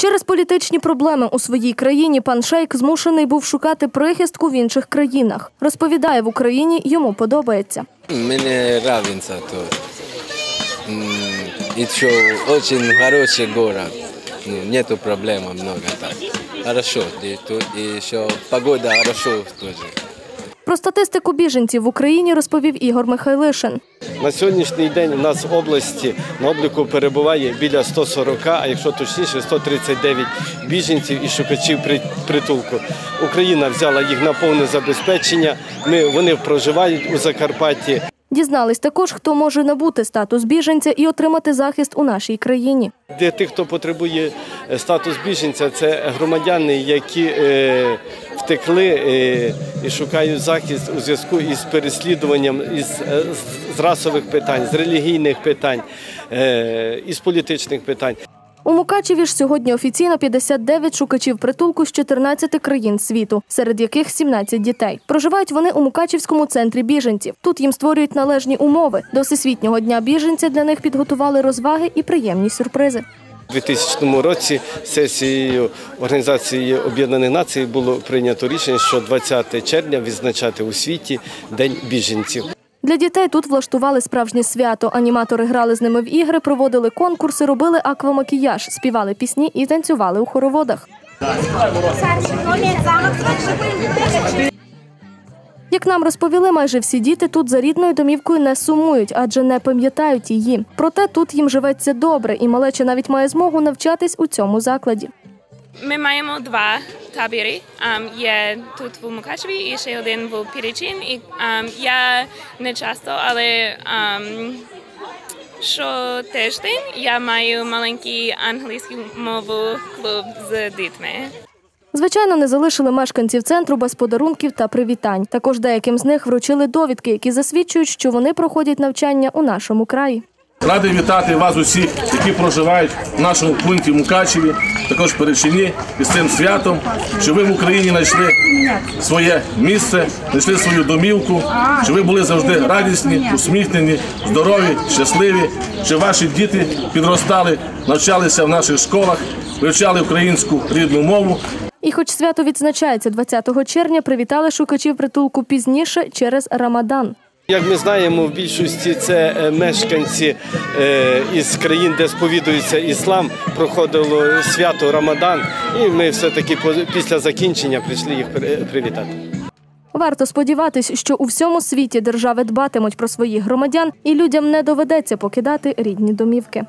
Через політичні проблеми у своїй країні пан Шейк змушений був шукати прихистку в інших країнах. Розповідає, в Україні йому подобається. Мне нравится тут. М, Еще очень хороший город. Ну, Нету проблем много так. Хорошо. И тут и еще погода хорошо тоже. Про статистику біженців в Україні розповів Ігор Михайлишин. На сьогоднішній день у нас в області на обліку перебуває біля 140, а якщо точніше, 139 біженців і шукачів притулку. Україна взяла їх на повне забезпечення. Вони проживають у Закарпатті. Дізнались також, хто може набути статус біженця і отримати захист у нашій країні. Де тих, хто потребує е, статус біженця, це громадяни, які е, втекли е, і шукають захист у зв'язку із переслідуванням із, е, з- расових питань, з релігійних питань, е, із політичних питань. У Мукачеві ж сьогодні офіційно 59 шукачів притулку з 14 країн світу, серед яких 17 дітей. Проживають вони у Мукачевському центрі біженців. Тут їм створюють належні умови. До всесвітнього дня біженця для них підготували розваги і приємні сюрпризи. У 2000 році сесією Організації Об'єднаних Націй було прийнято рішення, що 20 червня відзначати у світі День біженців. Для дітей тут влаштували справжнє свято. Аніматори грали з ними в ігри, проводили конкурси, робили аквамакіяж, співали пісні і танцювали у хороводах. Як нам розповіли, майже всі діти тут за рідною домівкою не сумують, адже не пам'ятають її. Проте тут їм живеться добре, і малеча навіть має змогу навчатись у цьому закладі. Ми маємо два табори. Ем, є тут в Мукачеві і ще один в Пірічин. І ем, я не часто, але ем, щотиждень я маю маленький англійський мову клуб з дітьми. Звичайно, не залишили мешканців центру без подарунків та привітань. Також деяким з них вручили довідки, які засвідчують, що вони проходять навчання у нашому краї. Радий вітати вас усіх, які проживають в нашому пункті Мукачеві, також Перечині із цим святом, що ви в Україні знайшли своє місце, знайшли свою домівку, що ви були завжди радісні, усміхнені, здорові, щасливі, що ваші діти підростали, навчалися в наших школах, вивчали українську рідну мову. І хоч свято відзначається 20 червня, привітали шукачів притулку пізніше через Рамадан. Як ми знаємо, в більшості це е, мешканці е, із країн, де сповідується іслам, проходило свято Рамадан, і ми все-таки по- після закінчення прийшли їх при- привітати. Варто сподіватись, що у всьому світі держави дбатимуть про своїх громадян, і людям не доведеться покидати рідні домівки.